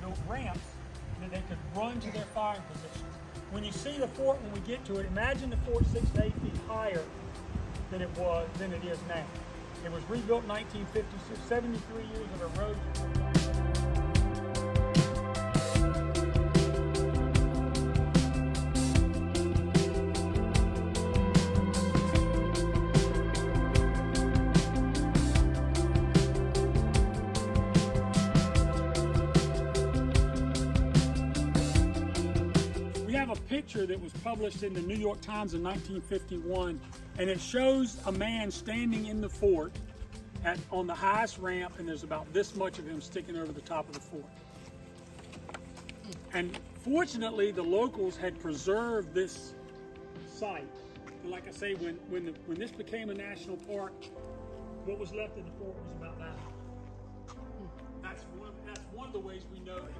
built ramps that they could run to their firing positions. When you see the fort when we get to it, imagine the fort six to eight feet higher than it was than it is now. It was rebuilt in 1956, 73 years of erosion. Picture that was published in the New York Times in 1951, and it shows a man standing in the fort at, on the highest ramp, and there's about this much of him sticking over the top of the fort. And fortunately, the locals had preserved this site. And like I say, when when, the, when this became a national park, what was left in the fort was about that. That's one. That's one of the ways we know it